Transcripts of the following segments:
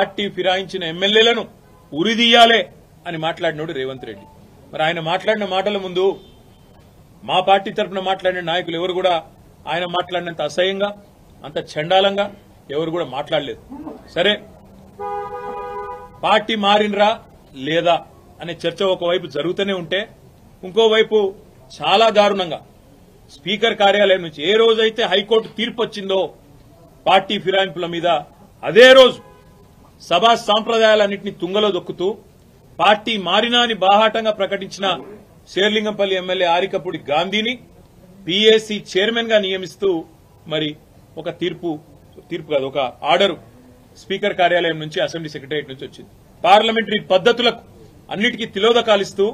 Party ఫిరాయించిన ఎమ్మెల్యేలను ఉరిదీయాలే అని మాట్లాడినోడు రేవంత్ రెడ్డి. మరి ఆయన మాట్లాడిన మాటల ముందు మా పార్టీ తరఫున మాట్లాడిన నాయకులు ఎవరు కూడా ఆయన మాట్లాడినంత అసహ్యంగా అంత చండాలంగా ఎవరు కూడా మాట్లాడలేదు. సరే పార్టీ మారినరా లేదా అనే చర్చ ఒకవైపు జరుగుతూనే ఉంటే ఇంకోవైపు చాలా దారుణంగా స్పీకర్ కార్యాలయం నుంచి ఏ రోజైతే హైకోర్టు తీర్పు వచ్చిందో పార్టీ ఫిరాయింపుల మీద అదే రోజు సభా సాంప్రదాయాలన్నింటినీ తుంగలో దొక్కుతూ పార్టీ మారినా అని బాహాటంగా ప్రకటించిన శేర్లింగంపల్లి ఎమ్మెల్యే ఆరికపూడి గాంధీని పీఏసీ చైర్మన్గా నియమిస్తూ మరి ఒక తీర్పు తీర్పు కాదు ఒక ఆర్డరు స్పీకర్ కార్యాలయం నుంచి అసెంబ్లీ సెక్రటరియట్ నుంచి వచ్చింది. పార్లమెంటరీ పద్ధతులకు అన్నిటికీ తిలోదకాలిస్తూ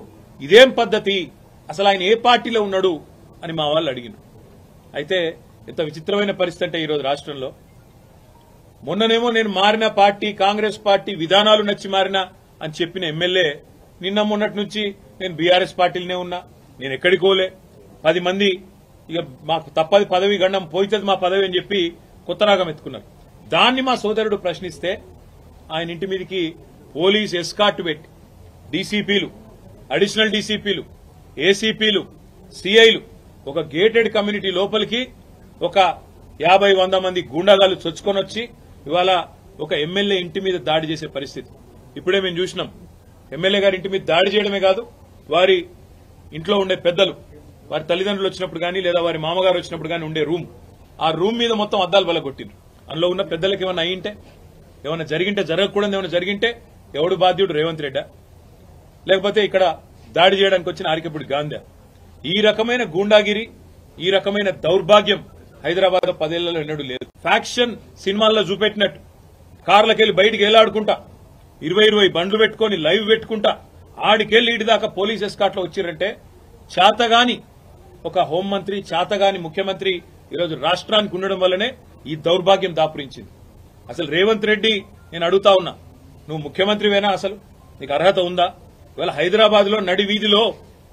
ఇదేం పద్ధతి? అసలు ఆయన ఏ పార్టీలో ఉన్నాడు? అని మా వాళ్ళు అడిగినారు. అయితే ఎంత విచిత్రమైన పరిస్థితి అంటే ఈరోజు రాష్ట్రంలో మొన్ననేమో నేను మారిన పార్టీ కాంగ్రెస్ పార్టీ విధానాలు నచ్చి మారిన అని చెప్పిన ఎమ్మెల్యే నిన్న మొన్నటి నుంచి నేను బీఆర్ఎస్ పార్టీలోనే ఉన్నా నేను ఎక్కడికోలే పది మంది ఇక మాకు తప్పది పదవి గండం పోయితుంది మా పదవి అని చెప్పి కొత్త రాగం ఎత్తుకున్నారు. దాన్ని మా సోదరుడు ప్రశ్నిస్తే ఆయన ఇంటి మీదకి పోలీస్ ఎస్కాట్ పెట్టి డీసీపీలు అడిషనల్ డీసీపీలు ఏసీపీలు సిఐలు ఒక గేటెడ్ కమ్యూనిటీ లోపలికి ఒక యాభై వంద మంది గూండాగాలు చొచ్చుకొని వచ్చి ఇవాళ ఒక ఎమ్మెల్యే ఇంటి మీద దాడి చేసే పరిస్థితి. ఇప్పుడే మేము చూసినాం. ఎమ్మెల్యే గారి ఇంటి మీద దాడి చేయడమే కాదు వారి ఇంట్లో ఉండే పెద్దలు వారి తల్లిదండ్రులు వచ్చినప్పుడు కానీ లేదా వారి మామగారు వచ్చినప్పుడు కానీ ఉండే రూమ్. ఆ రూమ్ మీద మొత్తం అద్దాలు బలగొట్టిండ్రు. అందులో ఉన్న పెద్దలకు ఏమైనా అయ్యింటే ఏమైనా జరిగింటే జరగకూడదు ఏమైనా జరిగింటే ఎవడు బాధ్యుడు? రేవంత్ రెడ్డా. లేకపోతే ఇక్కడ దాడి చేయడానికి వచ్చిన ఆరికపుడి గాంధీ. ఈ రకమైన గూండాగిరి ఈ రకమైన దౌర్భాగ్యం హైదరాబాద్ పదేళ్ళలో ఎన్నడూ లేదు. ఫ్యాక్షన్ సినిమాల్లో చూపెట్టినట్టు. కార్లకెళ్ళి బయటికి ఏలాడుకుంటా ఇరవై ఇరవై బండ్లు పెట్టుకొని లైవ్ పెట్టుకుంటా. ఆడికెళ్ళి ఇటుదాకా పోలీస్ ఎస్కాట్లో వచ్చిరంటే చేతగాని ఒక హోంమంత్రి చేతగాని ముఖ్యమంత్రి ఈరోజు రాష్ట్రానికి ఉండడం వల్లనే ఈ దౌర్భాగ్యం దాపురించింది. అసలు రేవంత్ రెడ్డి నేను అడుగుతా ఉన్నా నువ్వు ముఖ్యమంత్రివేనా అసలు? నీకు అర్హత ఉందా? ఇవాళ హైదరాబాద్లో నడి వీధిలో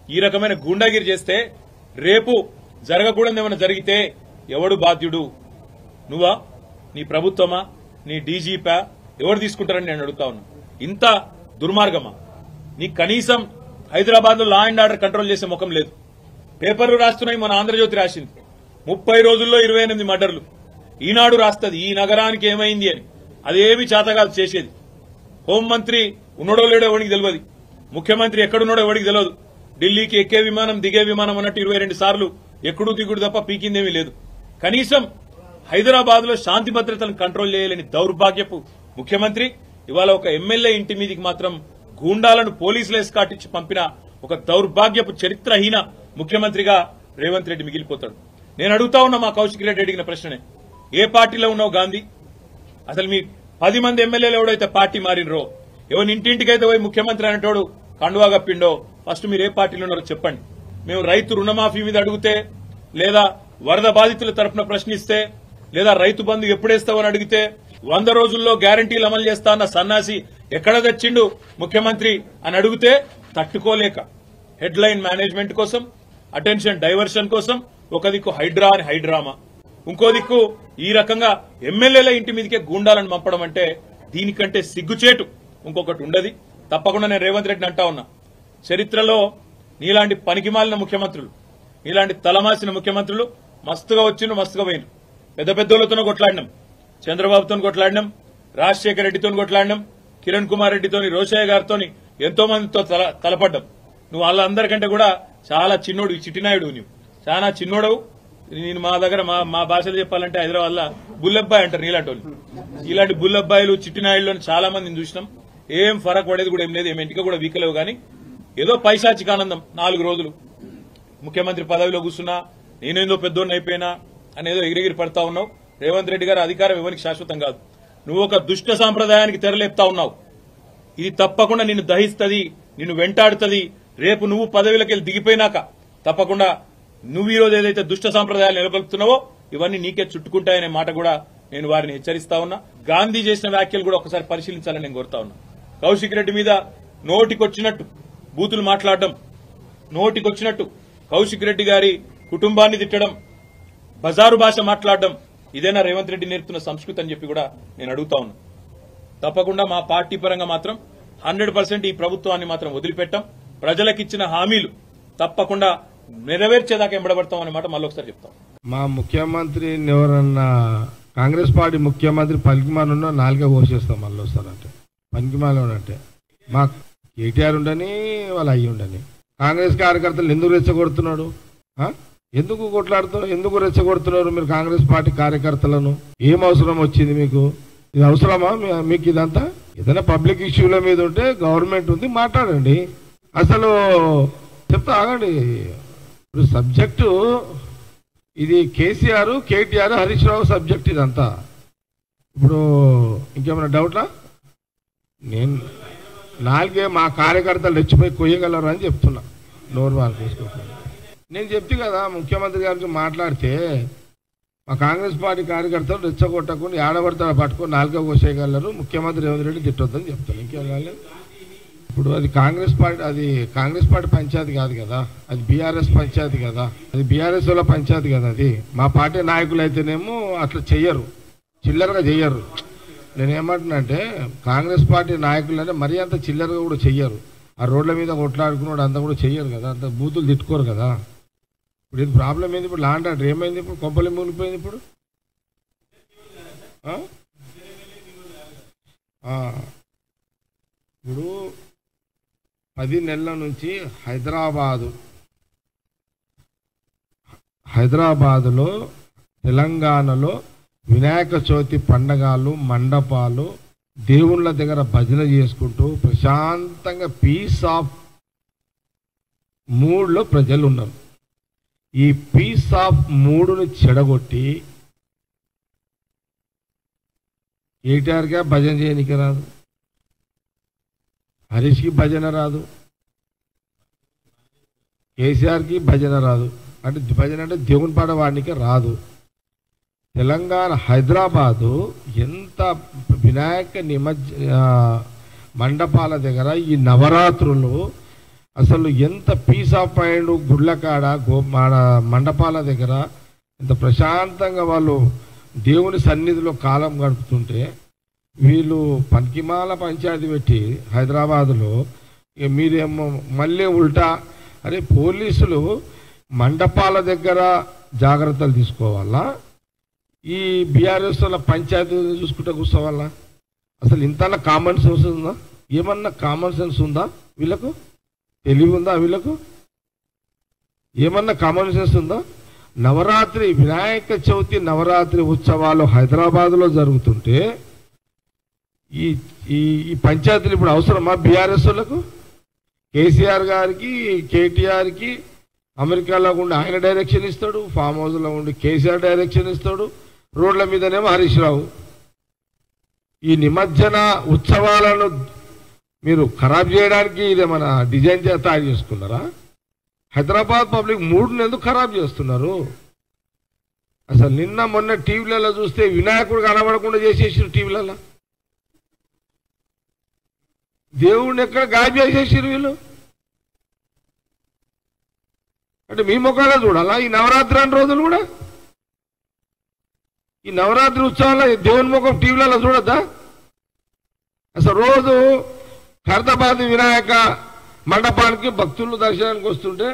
ఈ రకమైన గుండాగిరి చేస్తే రేపు జరగకూడదు ఏమైనా జరిగితే ఎవడు బాధ్యుడు? నువ్వా? నీ ప్రభుత్వమా? నీ డీజీపా? ఎవరు తీసుకుంటారని నేను అడుగుతా ఉన్నా. ఇంత దుర్మార్గమా? నీ కనీసం హైదరాబాద్లో లా అండ్ ఆర్డర్ కంట్రోల్ చేసే ముఖం లేదు. పేపర్లు రాస్తున్నాయి మన ఆంధ్రజ్యోతి రాసింది. ముప్పై రోజుల్లో ఇరవై ఎనిమిది మర్డర్లు. ఈనాడు రాస్తుంది ఈ నగరానికి ఏమైంది అని. అదేమి చేతగాదు చేసేది. హోంమంత్రి ఉన్నడో లేడో ఎవరికి తెలియదు. ముఖ్యమంత్రి ఎక్కడున్నాడో ఎవరికి తెలియదు. ఢిల్లీకి ఎక్కే విమానం దిగే విమానం అన్నట్టు ఇరవై రెండు సార్లు ఎక్కడు దిగుడు తప్ప పీకిందేమీ లేదు. కనీసం హైదరాబాద్లో శాంతి భద్రతలను కంట్రోల్ చేయలేని దౌర్భాగ్యపు ముఖ్యమంత్రి ఇవాళ ఒక ఎమ్మెల్యే ఇంటి మీదికి మాత్రం గూండాలను పోలీసులు ఎస్కాటించి పంపిన ఒక దౌర్భాగ్యపు చరిత్రహీన ముఖ్యమంత్రిగా రేవంత్ రెడ్డి మిగిలిపోతాడు. నేను అడుగుతా ఉన్నా మా కౌశిక్ రెడ్డి అడిగిన ప్రశ్ననే. ఏ పార్టీలో ఉన్నావు గాంధీ? అసలు మీ పది మంది ఎమ్మెల్యేలు ఎవడైతే పార్టీ మారినరో ఎవరి ఇంటింటికైతే పోయి ముఖ్యమంత్రి అనేటోడు కండువా కప్పిండో ఫస్ట్ మీరు ఏ పార్టీలో ఉన్నారో చెప్పండి. మేము రైతు రుణమాఫీ మీద అడిగితే లేదా వరద బాధితుల తరపున ప్రశ్నిస్తే లేదా రైతు బంధు ఎప్పుడేస్తావని అడిగితే వంద రోజుల్లో గ్యారంటీలు అమలు చేస్తా అన్న సన్నాసి ఎక్కడ తెచ్చిండు ముఖ్యమంత్రి అని అడిగితే తట్టుకోలేక హెడ్ లైన్ మేనేజ్మెంట్ కోసం అటెన్షన్ డైవర్షన్ కోసం ఒక దిక్కు హైడ్రా అని హైడ్రామా. ఇంకో దిక్కు ఈ రకంగా ఎమ్మెల్యేల ఇంటి మీదకే గూండాలను పంపడం అంటే దీనికంటే సిగ్గుచేటు ఇంకొకటి ఉండదు. తప్పకుండా నేను రేవంత్ రెడ్డిని అంటా ఉన్నా. చరిత్రలో నీలాంటి పనికిమాలిన ముఖ్యమంత్రులు నీలాంటి తలమాసిన ముఖ్యమంత్రులు మస్తుగా వచ్చిండు మస్తుగా పోయిన పెద్ద పెద్దోళ్ళతోనూ కొట్లాడినాం. చంద్రబాబుతో కొట్లాడినాం రాజశేఖర రెడ్డితో కొట్లాడినాం కిరణ్ కుమార్ రెడ్డితోని రోషయ్య గారితో ఎంతో మందితో తల తలపడ్డాం. నువ్వు వాళ్ళందరికంటే కూడా చాలా చిన్నోడు చిట్టినాయుడు నువ్వు చాలా చిన్నోడవు. నేను మా దగ్గర మా మా భాషలో చెప్పాలంటే హైదరాబాద్లో బుల్లబ్బాయి అంటారు నీలాంటి ఇలాంటి బుల్లబ్బాయిలు చిట్టినాయుడులో చాలా మందిని చూసినాం. ఏం ఫరక్ పడేది కూడా ఏం లేదు ఏం ఇంటికి కూడా వీకలేవు కానీ ఏదో పైశాచిక ఆనందం నాలుగు రోజులు. ముఖ్యమంత్రి పదవిలో కూర్చున్నా నేనేందో పెద్దోడిని అయిపోయినా అనేదో ఎగిరిగిరి పడతా ఉన్నావు. రేవంత్ రెడ్డి గారు అధికారం ఎవరికి శాశ్వతం కాదు. నువ్వు ఒక దుష్ట సాంప్రదాయానికి తెరలేపుతా ఉన్నావు. ఇది తప్పకుండా నిన్ను దహిస్తుంది నిన్ను వెంటాడుతుంది. రేపు నువ్వు పదవిలోకి దిగిపోయినాక తప్పకుండా నువ్వు ఈ రోజు ఏదైతే దుష్ట సాంప్రదాయాలు నెలకొల్పుతున్నావో ఇవన్నీ నీకే చుట్టుకుంటాయనే మాట కూడా నేను వారిని హెచ్చరిస్తా ఉన్నా. గాంధీ చేసిన వ్యాఖ్యలు కూడా ఒకసారి పరిశీలించాలని నేను కోరుతా ఉన్నా. కౌశిక్ రెడ్డి మీద నోటికొచ్చినట్టు బూతులు మాట్లాడడం నోటికొచ్చినట్టు కౌశిక్ రెడ్డి గారి కుటుంబాన్ని తిట్టడం బజారు భాష మాట్లాడడం ఇదేనా రేవంత్ రెడ్డి నేర్పుతున్న సంస్కృతి అని చెప్పి కూడా నేను అడుగుతా ఉన్నా. తప్పకుండా మా పార్టీ పరంగా మాత్రం హండ్రెడ్ ఈ ప్రభుత్వాన్ని మాత్రం వదిలిపెట్టాం. ప్రజలకిచ్చిన హామీలు తప్పకుండా నెరవేర్చేదాకా ఎంబడబడతాం అన్నమాట మళ్ళీ ఒకసారి చెప్తాం. మా ముఖ్యమంత్రి ఎవరన్నా కాంగ్రెస్ పార్టీ ముఖ్యమంత్రి పనికిమాలున్నా నాలుగే కోసేస్తాం మళ్ళీ వస్తారంటే పనికిమాలు అంటే. మా కేటీఆర్ ఉండని వాళ్ళు అయ్యి ఉండని. కాంగ్రెస్ కార్యకర్తలు ఎందుకు రెచ్చగొడుతున్నాడు? ఎందుకు కొట్లాడుతున్నారు ఎందుకు రెచ్చగొడుతున్నారు మీరు కాంగ్రెస్ పార్టీ కార్యకర్తలను? ఏం అవసరం వచ్చింది మీకు? ఇది అవసరమా? మీకు ఇదంతా? ఏదైనా పబ్లిక్ ఇష్యూల మీద ఉంటే గవర్నమెంట్ ఉంది మాట్లాడండి. అసలు చెప్తా ఆగండి. ఇప్పుడు సబ్జెక్టు ఇది కేసీఆర్ కేటీఆర్ హరీష్ రావు సబ్జెక్ట్ ఇదంతా. ఇప్పుడు ఇంకేమైనా డౌట్లా నేను నాలుగే మా కార్యకర్తలు రెచ్చిపోయి కొయ్యగలరు అని చెప్తున్నా. నోరు వాళ్ళు తీసుకోకుండా నేను చెప్తే కదా ముఖ్యమంత్రి గారికి మాట్లాడితే మా కాంగ్రెస్ పార్టీ కార్యకర్తలు రెచ్చగొట్టకుండా ఏడబడతాడు పట్టుకొని నాలుగో కోసేయగలరు ముఖ్యమంత్రి రేవంత్ రెడ్డి తిట్టొద్దని చెప్తాను ఇంకేం ఇప్పుడు అది కాంగ్రెస్ పార్టీ అది కాంగ్రెస్ పార్టీ పంచాయతీ కాదు కదా. అది బీఆర్ఎస్ పంచాయతీ కదా. అది బీఆర్ఎస్ వాళ్ళ పంచాయతీ కదా అది. మా పార్టీ నాయకులు అయితేనేమో అట్లా చెయ్యరు. చిల్లరగా చెయ్యరు. నేనేమంటున్నానంటే కాంగ్రెస్ పార్టీ నాయకులు అంటే మరీ అంత చిల్లరగా కూడా చెయ్యరు. ఆ రోడ్ల మీద కొట్లాడుకున్నాడు అంతా కూడా చెయ్యరు కదా. అంత బూతులు తిట్టుకోరు కదా. ఇప్పుడు ఇది ప్రాబ్లం ఏంది ఇప్పుడు? లాండ్ ఆర్డర్ ఏమైంది ఇప్పుడు? కొబ్బలి మునిగిపోయింది ఇప్పుడు. ఇప్పుడు పది నెలల నుంచి హైదరాబాదు హైదరాబాదులో తెలంగాణలో వినాయక చవితి పండగలు మండపాలు దేవుళ్ళ దగ్గర భజన చేసుకుంటూ ప్రశాంతంగా పీస్ ఆఫ్ మూడ్లో ప్రజలు ఉన్నారు ఈ పీస్ ఆఫ్ మూడుని చెడగొట్టి కేటీఆర్గా భజన చేయనికి రాదు. హరీష్కి భజన రాదు. కేసీఆర్కి భజన రాదు. అంటే భజన అంటే దేవుని పాట వాడికి రాదు. తెలంగాణ హైదరాబాదు ఎంత వినాయక నిమజ్జ మండపాల దగ్గర ఈ నవరాత్రులు అసలు ఎంత పీస్ ఆఫ్ మైండ్ గుళ్ళకాడ గో మండపాల దగ్గర ఎంత ప్రశాంతంగా వాళ్ళు దేవుని సన్నిధిలో కాలం గడుపుతుంటే వీళ్ళు పనికిమాల పంచాయతీ పెట్టి హైదరాబాదులో ఇక మీరేమో మళ్ళీ ఉల్టా అరే పోలీసులు మండపాల దగ్గర జాగ్రత్తలు తీసుకోవాలా? ఈ బీఆర్ఎస్ పంచాయతీ చూసుకుంటే కూర్చోవాలా? అసలు ఇంత కామన్ సెన్స్ ఉందా? ఏమన్నా కామన్ సెన్స్ ఉందా వీళ్ళకు? తెలివి ఉందా వీళ్ళకు? ఏమన్నా కామన్ సెన్స్ ఉందా? నవరాత్రి వినాయక చవితి నవరాత్రి ఉత్సవాలు హైదరాబాద్లో జరుగుతుంటే ఈ ఈ పంచాయతీలు ఇప్పుడు అవసరమా బీఆర్ఎస్ వాళ్ళకు? కేసీఆర్ గారికి కేటీఆర్కి అమెరికాలో ఉండి ఆయన డైరెక్షన్ ఇస్తాడు ఫామ్ హౌస్లో ఉండి కేసీఆర్ డైరెక్షన్ ఇస్తాడు రోడ్ల మీదనేమో హరీష్ రావు. ఈ నిమజ్జన ఉత్సవాలను మీరు ఖరాబ్ చేయడానికి ఇదేమైనా డిజైన్ చేత తయారు చేసుకున్నారా? హైదరాబాద్ పబ్లిక్ మూడుని ఎందుకు ఖరాబ్ చేస్తున్నారు? అసలు నిన్న మొన్న టీవీలలో చూస్తే వినాయకుడు కనబడకుండా చేసేసారు టీవీలలో. దేవుడిని ఎక్కడ గాయం చేసేసారు వీళ్ళు? అంటే మీ ముఖాలే చూడాలా? ఈ నవరాత్రి అన్ని రోజులు కూడా? ఈ నవరాత్రి ఉత్సవాల దేవుని ముఖం టీవీలలో చూడద్దా? అసలు రోజు ఖైరతాబాద్ వినాయక మండపానికి భక్తులు దర్శనానికి వస్తుంటే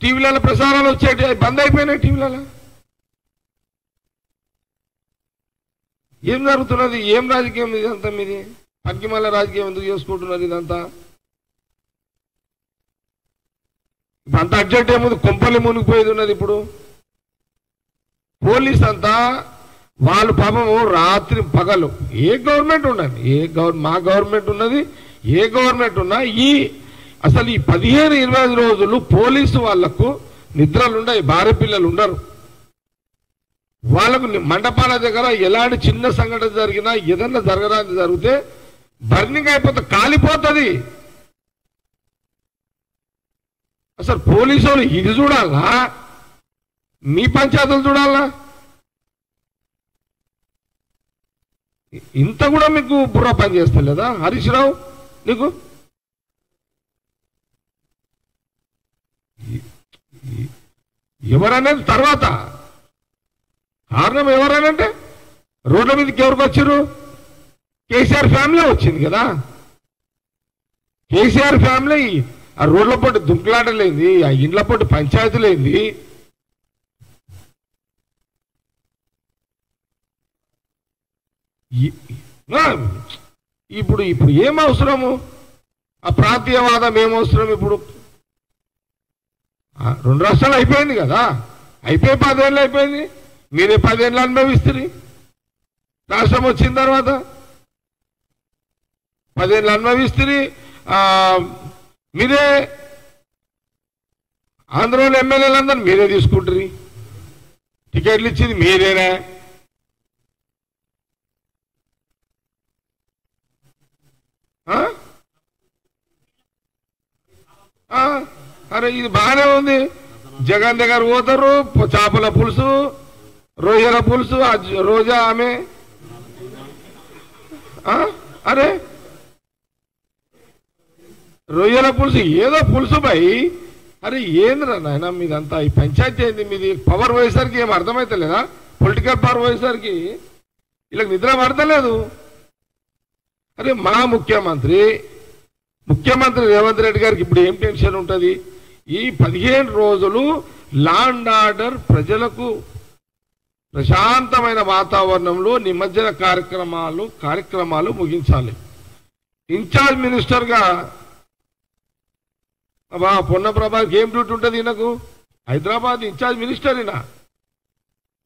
టీవీలలో ప్రసారాలు వచ్చేటి బంద్ అయిపోయినాయి టీవీలలో. ఏం జరుగుతున్నది? ఏం రాజకీయం ఇదంతా మీది? పక్కిమల్ల రాజకీయం ఎందుకు చేసుకుంటున్నది ఇదంతా? ఇప్పుడు అంత అర్జెంట్ ఏముంది కొంపల్లి మునిగిపోయేది ఉన్నది ఇప్పుడు. పోలీస్ అంతా వాళ్ళు పాపము రాత్రి పగలు ఏ గవర్నమెంట్ ఉన్నది? ఏ గవర్ మా గవర్నమెంట్ ఉన్నది ఏ గవర్నమెంట్ ఉన్నా ఈ అసలు ఈ పదిహేను ఇరవై ఐదు రోజులు పోలీసు వాళ్ళకు నిద్రలు ఉండవు భార్య పిల్లలు ఉండరు. వాళ్ళకు మండపాల దగ్గర ఎలాంటి చిన్న సంఘటన జరిగినా ఏదన్నా జరగడానికి జరిగితే బర్నింగ్ అయిపోతే కాలిపోతుంది. అసలు పోలీసు వాళ్ళు ఇది చూడాలా? మీ పంచాయతీలు చూడాలా? ఇంత కూడా మీకు బుర్ర పని చేస్తలేదా హరీష్ రావు నీకు? ఎవరనేది తర్వాత. కారణం ఎవరనంటే రోడ్ల మీదకి ఎవరికి వచ్చారు కేసీఆర్ ఫ్యామిలీ వచ్చింది కదా. కేసీఆర్ ఫ్యామిలీ ఆ రోడ్ల పొట్టు దుంకులాటలేంది ఆ ఇండ్ల పొట్టు పంచాయతీలేంది ఈ- ఆ, ఇప్పుడు ఇప్పుడు ఏం అవసరము? ఆ ప్రాంతీయవాదం ఏమవసరం అవసరం ఇప్పుడు? రెండు రాష్ట్రాలు అయిపోయింది కదా. అయిపోయి పదేళ్ళు అయిపోయింది. మీరే పదేళ్ళు అనుభవిస్తుంది రాష్ట్రం వచ్చిన తర్వాత పదేళ్ళు అనుభవిస్తుంది మీరే ఆంధ్రలో ఎమ్మెల్యేలందరూ మీరే తీసుకుంటారు టికెట్లు ఇచ్చింది మీరేనా ఆ? ఆ, అరే ఇది బాగానే ఉంది. జగన్ దగ్గర పోతారు చేపల పులుసు రొయ్యల పులుసు రోజా ఆమె. అరే రొయ్యల పులుసు ఏదో పులుసు పై అరే ఏంద్రా నాయన మీదంతా ఈ పంచాయతీ ఏంది? మీది పవర్ పోయేసరికి ఏం అర్థమైతలేదా? పొలిటికల్ పవర్ పోయేసరికి వీళ్ళకి నిద్ర పడతలేదు. అరే మా ముఖ్యమంత్రి ముఖ్యమంత్రి రేవంత్ రెడ్డి గారికి ఇప్పుడు ఏం టెన్షన్ ఉంటుంది? ఈ పదిహేను రోజులు లాండ్ ఆర్డర్ ప్రజలకు ప్రశాంతమైన వాతావరణంలో నిమజ్జన కార్యక్రమాలు కార్యక్రమాలు ముగించాలి. ఇన్ఛార్జ్ మినిస్టర్గా అబ్బా పొన్నప్రభాకి ఏం డ్యూటీ ఉంటుంది ఈయనకు? హైదరాబాద్ ఇన్ఛార్జ్ మినిస్టర్ ఈయన.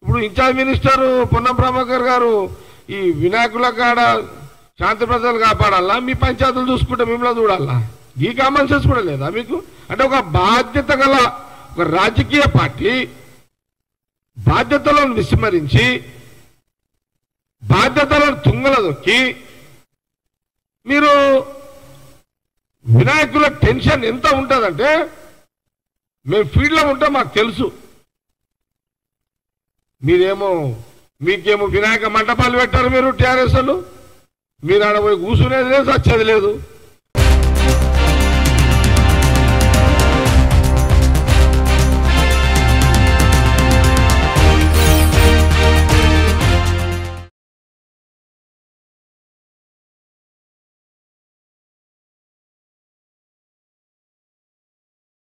ఇప్పుడు ఇన్ఛార్జ్ మినిస్టర్ పొన్నప్రభాకర్ గారు ఈ వినాయకుల కాడ శాంతి ప్రజలు కాపాడాలా? మీ పంచాయతీలు చూసుకుంటే మిమ్మల్ని చూడాలా? ఈ కామన్ సెన్స్ కూడా లేదా మీకు? అంటే ఒక బాధ్యత గల ఒక రాజకీయ పార్టీ బాధ్యతలను విస్మరించి బాధ్యతలను తుంగలదొక్కి మీరు వినాయకుల టెన్షన్ ఎంత ఉంటుందంటే మేము ఫీల్డ్లో ఉంటే మాకు తెలుసు. మీరేమో మీకేమో వినాయక మంటపాలు పెట్టారు మీరు టీఆర్ఎస్ మీరు ఆడ పోయి కూర్చునేది లేదు వచ్చేది లేదు.